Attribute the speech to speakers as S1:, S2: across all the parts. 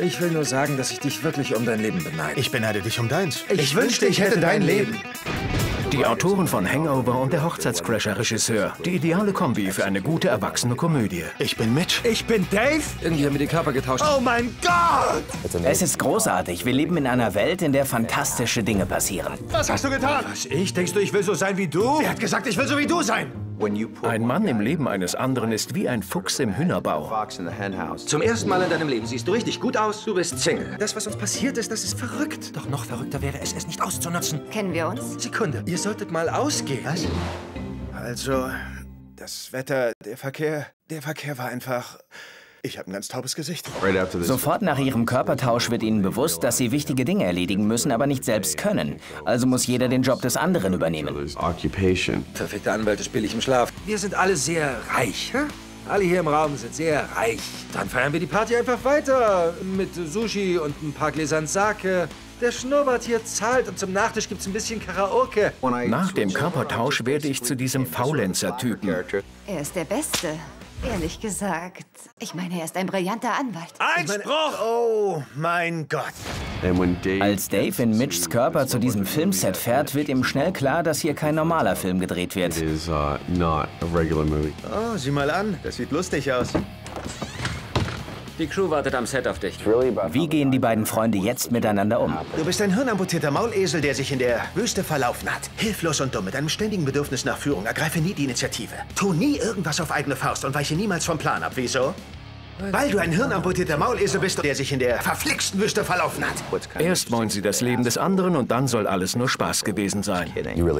S1: Ich will nur sagen, dass ich dich wirklich um dein Leben beneide.
S2: Ich beneide dich um deins.
S1: Ich wünschte, ich hätte dein Leben.
S3: Die Autoren von Hangover und der Hochzeitscrasher-Regisseur. Die ideale Kombi für eine gute erwachsene Komödie.
S2: Ich bin Mitch.
S1: Ich bin Dave. Irgendwie haben wir die Körper getauscht.
S2: Oh mein Gott!
S4: Es ist großartig. Wir leben in einer Welt, in der fantastische Dinge passieren.
S2: Was hast du getan?
S1: Was, ich? Denkst du, ich will so sein wie du?
S2: Wer hat gesagt, ich will so wie du sein?
S3: Ein Mann im Leben eines anderen ist wie ein Fuchs im Hühnerbau.
S1: Zum ersten Mal in deinem Leben siehst du richtig gut aus. Du bist Single. Das, was uns passiert ist, das ist verrückt. Doch noch verrückter wäre es, es nicht auszunutzen.
S5: Kennen wir uns?
S1: Sekunde, ihr solltet mal ausgehen. Was?
S2: Also, das Wetter, der Verkehr, der Verkehr war einfach... Ich habe ein ganz taubes Gesicht.
S4: Sofort nach ihrem Körpertausch wird ihnen bewusst, dass sie wichtige Dinge erledigen müssen, aber nicht selbst können. Also muss jeder den Job des anderen übernehmen.
S1: Perfekte Anwälte spiele ich im Schlaf. Wir sind alle sehr reich. Hä? Alle hier im Raum sind sehr reich. Dann feiern wir die Party einfach weiter. Mit Sushi und ein paar Gläsern Sake. Der Schnurrbart hier zahlt und zum Nachtisch gibt's ein bisschen Karaoke.
S3: Nach dem Körpertausch werde ich zu diesem Faulenzer-Typen.
S5: Er ist der Beste. Ehrlich gesagt. Ich meine, er ist ein brillanter Anwalt.
S2: Einspruch! Oh mein Gott.
S4: Als Dave in Mitchs Körper zu diesem Filmset fährt, wird ihm schnell klar, dass hier kein normaler Film gedreht wird.
S2: Oh, sieh mal an. Das sieht lustig aus.
S6: Die Crew wartet am Set auf dich.
S4: Wie gehen die beiden Freunde jetzt miteinander um?
S2: Du bist ein hirnamputierter Maulesel, der sich in der Wüste verlaufen hat. Hilflos und dumm, mit einem ständigen Bedürfnis nach Führung. Ergreife nie die Initiative. Tu nie irgendwas auf eigene Faust und weiche niemals vom Plan ab. Wieso? Weil du ein hirnamputierter Maulesel bist, der sich in der verflixten Wüste verlaufen hat.
S3: Erst wollen sie das Leben des anderen und dann soll alles nur Spaß gewesen sein.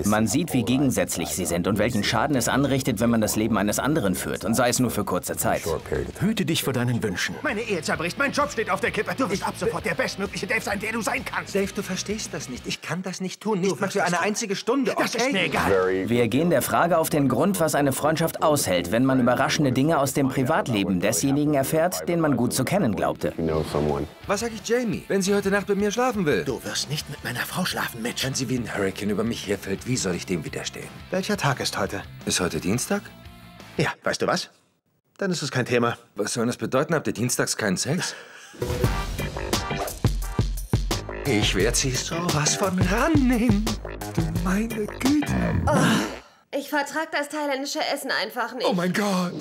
S4: Man sieht, wie gegensätzlich sie sind und welchen Schaden es anrichtet, wenn man das Leben eines anderen führt. Und sei es nur für kurze Zeit.
S3: Hüte dich vor deinen Wünschen.
S2: Meine Ehe zerbricht, mein Job steht auf der Kippe. Du wirst ab sofort der bestmögliche Dave sein, der du sein kannst.
S1: Dave, du verstehst das nicht. Ich kann das nicht tun. Nicht mal für eine einzige Stunde.
S2: Das ist
S1: okay?
S2: mir egal.
S4: Wir gehen der Frage auf den Grund, was eine Freundschaft aushält, wenn man überraschende Dinge aus dem Privatleben desjenigen erfährt, den man gut zu kennen glaubte.
S1: Was sag ich Jamie, wenn sie heute Nacht mit mir schlafen will?
S2: Du wirst nicht mit meiner Frau schlafen, Mitch.
S1: Wenn sie wie ein Hurricane über mich herfällt, wie soll ich dem widerstehen?
S2: Welcher Tag ist heute?
S1: Ist heute Dienstag?
S2: Ja, weißt du was? Dann ist es kein Thema.
S1: Was soll das bedeuten? Habt ihr dienstags keinen Sex? Ich werde sie sowas von rannehmen. Du meine Güte.
S7: Ich vertrag das thailändische Essen einfach nicht.
S1: Oh mein Gott.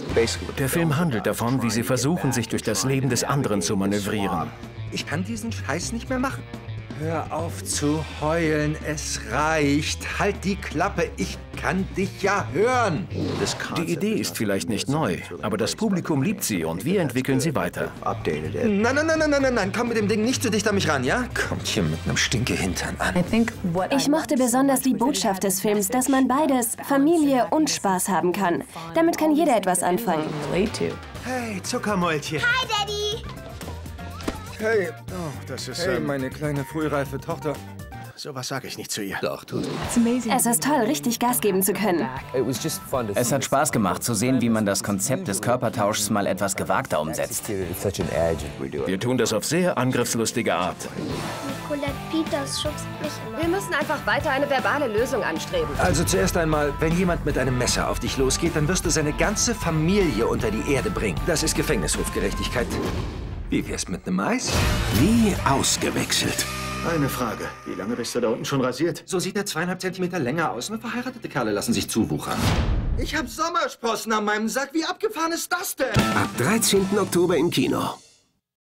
S3: Der Film handelt davon, wie sie versuchen, sich durch das Leben des anderen zu manövrieren.
S1: Ich kann diesen Scheiß nicht mehr machen. Hör auf zu heulen, es reicht. Halt die Klappe, ich kann dich ja hören.
S3: Die Idee ist vielleicht nicht neu, aber das Publikum liebt sie und wir entwickeln sie weiter.
S1: Nein, nein, nein, nein, nein, nein, nein, komm mit dem Ding nicht zu dicht an mich ran, ja? Kommt hier mit einem Stinkehintern an.
S8: Ich mochte besonders die Botschaft des Films, dass man beides, Familie und Spaß haben kann. Damit kann jeder etwas anfangen.
S2: Hey, Zuckermäulchen.
S7: Hi, Daddy!
S2: Hey. Oh, das ist...
S1: Hey,
S2: ähm,
S1: meine kleine frühreife Tochter.
S2: sowas sage ich nicht zu ihr.
S1: Doch, tut.
S8: Es ist toll, richtig Gas geben zu können.
S4: Es hat Spaß gemacht zu sehen, wie man das Konzept des Körpertauschs mal etwas gewagter umsetzt.
S3: Wir tun das auf sehr angriffslustige Art.
S7: Nicolette Peters schubst mich immer. Wir müssen einfach weiter eine verbale Lösung anstreben.
S1: Also zuerst einmal, wenn jemand mit einem Messer auf dich losgeht, dann wirst du seine ganze Familie unter die Erde bringen. Das ist Gefängnishofgerechtigkeit. Wie wär's mit einem Eis?
S9: Wie ausgewechselt.
S2: Eine Frage. Wie lange bist du da unten schon rasiert?
S1: So sieht er zweieinhalb Zentimeter länger aus. Nur verheiratete Kerle lassen sich zuwuchern. Ich hab Sommersprossen an meinem Sack. Wie abgefahren ist das denn?
S9: Ab 13. Oktober im Kino.